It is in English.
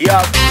Yeah.